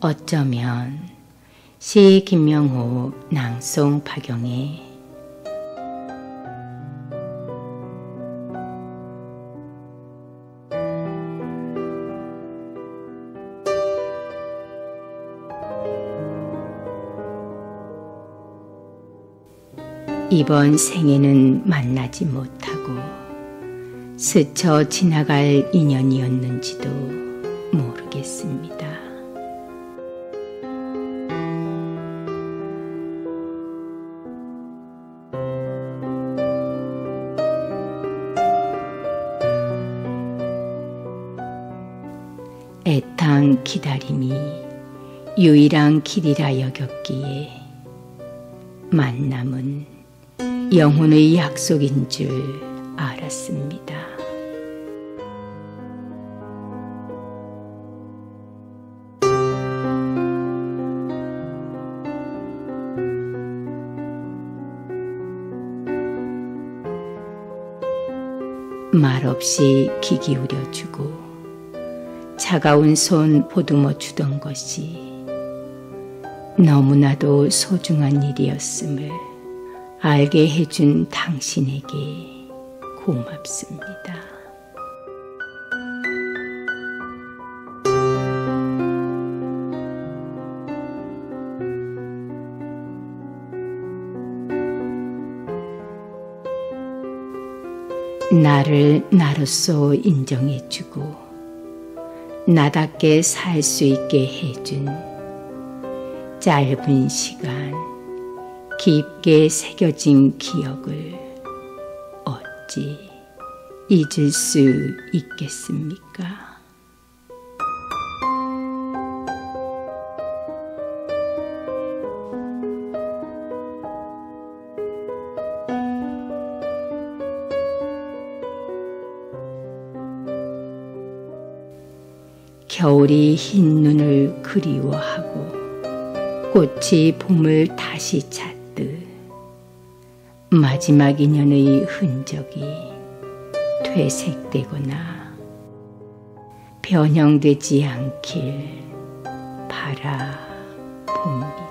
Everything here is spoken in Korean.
어쩌면 시 김명호 낭송 박영의 이번 생에는 만나지 못하고 스쳐 지나갈 인연이었는지도 모르겠습니다. 애탕 기다림이 유일한 길이라 여겼기에 만남은 영혼의 약속인 줄 알았습니다. 말없이 귀 기울여 주고 차가운 손 보듬어 주던 것이 너무나도 소중한 일이었음을 알게 해준 당신에게 고맙습니다. 나를 나로서 인정해주고 나답게 살 수 있게 해준 짧은 시간 깊게 새겨진 기억을 어찌 잊을 수 있겠습니까? 겨울이 흰 눈을 그리워하고 꽃이 봄을 다시 찾듯 마지막 인연의 흔적이 퇴색되거나 변형되지 않길 바라봅니다.